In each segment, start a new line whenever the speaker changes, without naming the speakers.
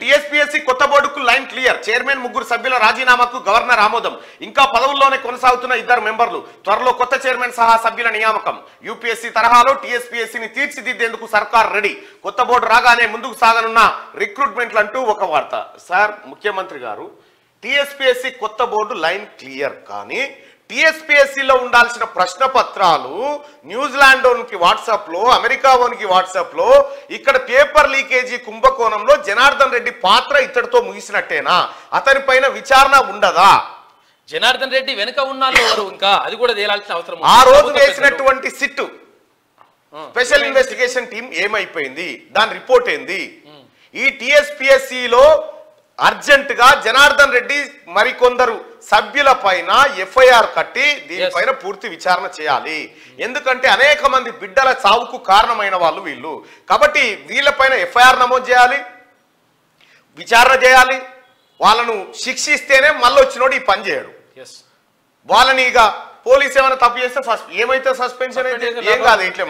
టిఎస్పిఎస్సీ కొత్త బోర్డుకు line clear. Chairman ముగ్గురు సభ్యుల రాజీనామాకు గవర్నర్ ఆమోదం. ఇంకా పదవుల్లోనే కొనసాగుతున్న ఇద్దరు మెంబర్లు త్వరలో కొత్త చైర్మన్ సహా సభ్యుల నియామకం. యూపీఎస్సీ తరహాలో టీఎస్పీఎస్సీని తీర్చిదిద్దేందుకు సర్కార్ రెడీ. కొత్త బోర్డు రాగానే ముందుకు సాగనున్న రిక్రూట్మెంట్లు అంటూ ఒక వార్త. సార్ ముఖ్యమంత్రి గారు టీఎస్పీఎస్సీ కొత్త బోర్డు లైన్ క్లియర్ కానీ టీఎస్పీఎస్సీలో ఉండాల్సిన ప్రశ్న పత్రాలు న్యూజిలాండ్ ఓన్కి వాట్సాప్లో అమెరికా ఓన్కి వాట్సాప్లో ఇక్కడ పేపర్ లీకేజీ కుంభకోణంలో జనార్దన్ రెడ్డి పాత్ర ఇతడితో ముగిసినట్టేనా? అతని పైన విచారణ ఉండదా?
జనార్దన్ రెడ్డి వెనుక ఉన్నాళ్ళు ఎవరు? ఇంకా అది కూడా తేలాల్సిన అవసరం.
ఆ రోజు. వేసినటువంటి సిట్ స్పెషల్ ఇన్వెస్టిగేషన్ టీం ఏమైపోయింది? దాని రిపోర్ట్ ఏంది? ఈ TSPSC లో అర్జెంట్గా జనార్దన్ రెడ్డి మరికొందరు సభ్యుల పైన ఎఫ్ఐఆర్ కట్టి దీనిపైన పూర్తి విచారణ చేయాలి. ఎందుకంటే అనేక మంది బిడ్డల చావుకు కారణమైన వాళ్ళు వీళ్ళు. కాబట్టి వీళ్ళపైన ఎఫ్ఐఆర్ నమోదు చేయాలి విచారణ చేయాలి. వాళ్ళను శిక్షిస్తేనే మళ్ళీ వచ్చినోడు ఈ పని చేయడు. వాళ్ళని ఇక పోలీస్ ఏమైనా తప్పు చేస్తే సస్- ఏమైతే సస్పెన్షన్ అయితే ఏం కాదు ఇట్లే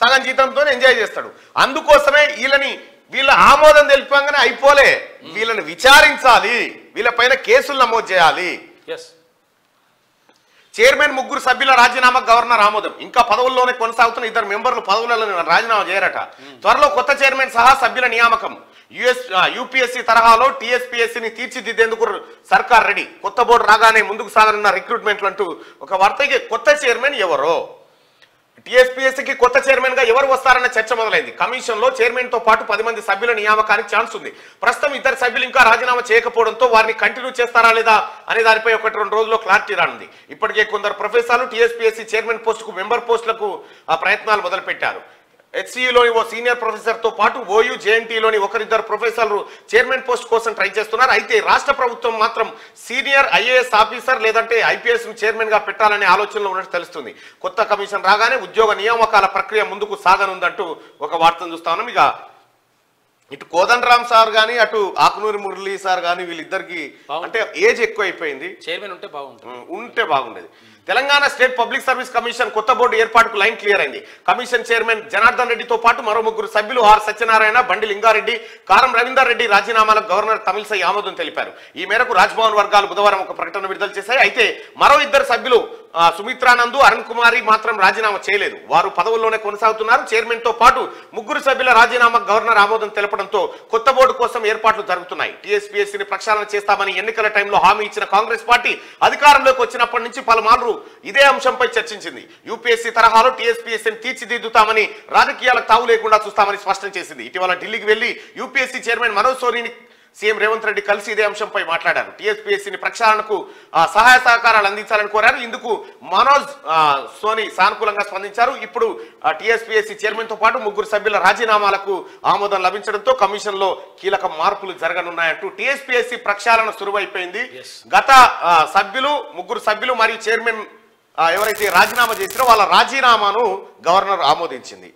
సగం జీతంతో ఎంజాయ్ చేస్తాడు. అందుకోసమే వీళ్ళని వీళ్ళ ఆమోదం తెలిపంగానే అయిపోలే. వీళ్ళని విచారించాలి. వీళ్ళపైన కేసులు నమోదు చేయాలి. చైర్మన్ ముగ్గురు సభ్యుల రాజీనామా గవర్నర్ ఆమోదం. ఇంకా పదవుల్లోనే కొనసాగుతున్న ఇద్దరు మెంబర్లు పదవులలో రాజీనామా చేయరట. త్వరలో కొత్త చైర్మన్ సహా సభ్యుల నియామకం. యుఎస్ యూపీఎస్సీ తరహాలో టీఎస్పీఎస్సీని తీర్చిదిద్దేందుకు సర్కార్ రెడీ. కొత్త బోర్డు రాగానే ముందుకు సాగనున్న రిక్రూట్మెంట్లు అంటూ ఒక వార్తకి కొత్త చైర్మన్ ఎవరో? టీఎస్పీఎస్సీకి కొత్త చైర్మన్గా ఎవరు వస్తారన్న చర్చ మొదలైంది. కమిషన్లో చైర్మన్తో పాటు పది మంది సభ్యుల నియామకానికి ఛాన్స్ ఉంది. ప్రస్తుతం ఇద్దరు సభ్యులు ఇంకా రాజీనామా చేయకపోవడంతో వారిని కంటిన్యూ చేస్తారా లేదా అనే దానిపై ఒకటి రెండు రోజుల్లో క్లారిటీ రానుంది. ఇప్పటికే కొందరు ప్రొఫెసర్లు టీఎస్పీఎస్సీ చైర్మన్ పోస్టుకు మెంబర్ పోస్టులకు ఆ ప్రయత్నాలు మొదలుపెట్టారు. హెచ్సియులోని ఓ సీనియర్ ప్రొఫెసర్తో పాటు ఓయూ జేఎన్టీలోని ఒకరిద్దరు ప్రొఫెసర్లు చైర్మన్ పోస్ట్ కోసం ట్రై చేస్తున్నారు. అయితే రాష్ట్ర ప్రభుత్వం మాత్రం సీనియర్ ఐఏఎస్ ఆఫీసర్ లేదంటే ఐపీఎస్ చైర్మన్గా పెట్టాలనే ఆలోచనలో ఉన్నట్టు తెలుస్తుంది. కొత్త కమిషన్ రాగానే ఉద్యోగ నియామకాల ప్రక్రియ ముందుకు సాగనుందంటూ ఒక వార్తను చూస్తా ఉన్నాం. ఇక ఇటు కోదండరామ్ సార్ గాని అటు ఆకునూరి మురళీ సార్ గాని వీళ్ళిద్దరికి. అంటే ఏజ్ ఎక్కువైపోయింది.
చైర్మన్ ఉంటే బాగుంటుంది.
ఉంటే బాగుండేది. Telangana state public service commission కొత్త బోర్డు ఏర్పాటుకు లైన్ క్లియర్ అయింది. కమిషన్ చైర్మన్ జనార్దన్ రెడ్డితో పాటు మరో ముగ్గురు సభ్యులు ఆర్ సత్యనారాయణ బండి లింగారెడ్డి కారం రవీందర్ రెడ్డి రాజీనామాలకు గవర్నర్ తమిళసై ఆమోదం తెలిపారు. ఈ మేరకు రాజ్భవన్ వర్గాలు బుధవారం ఒక ప్రకటన విడుదల చేశాయి. అయితే మరో ఇద్దరు సభ్యులు సుమిత్రానందు అరుణ్ కుమారి మాత్రం రాజీనామా చేయలేదు. వారు పదవుల్లోనే కొనసాగుతున్నారు. చైర్మన్తో పాటు ముగ్గురు సభ్యుల రాజీనామా గవర్నర్ ఆమోదం తెలపడంతో కొత్త బోర్డు కోసం ఏర్పాట్లు జరుగుతున్నాయి. టీఎస్పీఎస్సీని ప్రక్షాళన చేస్తామని ఎన్నికల టైంలో హామీ ఇచ్చిన కాంగ్రెస్ పార్టీ అధికారంలోకి వచ్చినప్పటి నుంచి పలుమార్లు ఇదే అంశంపై చర్చించింది. యూపీఎస్సీ తరహాలో టీఎస్పీఎస్సీని తీర్చిదిద్దుతామని రాజకీయాలకు తావు లేకుండా చూస్తామని స్పష్టం చేసింది. ఇటీవల ఢిల్లీకి వెళ్ళి యూపీఎస్సీ చైర్మన్ మనోజ్ సోనీని సీఎం రేవంత్ రెడ్డి కలిసి ఇదే అంశంపై మాట్లాడారు. టీఎస్పీఎస్సీని ప్రక్షాళనకు సహాయ సహకారాలు అందించాలని కోరారు. ఇందుకు మనోజ్ సోని సానుకూలంగా స్పందించారు. ఇప్పుడు టీఎస్పీఎస్సీ చైర్మన్తో పాటు ముగ్గురు సభ్యుల రాజీనామాలకు ఆమోదం లభించడంతో కమిషన్లో కీలక మార్పులు జరగనున్నాయంటూ టీఎస్పీఎస్సీ ప్రక్షాళన సురువైపోయింది. గత సభ్యులు ముగ్గురు సభ్యులు మరియు చైర్మన్ ఎవరైతే రాజీనామా చేసిరో వాళ్ళ రాజీనామాను గవర్నర్ ఆమోదించింది.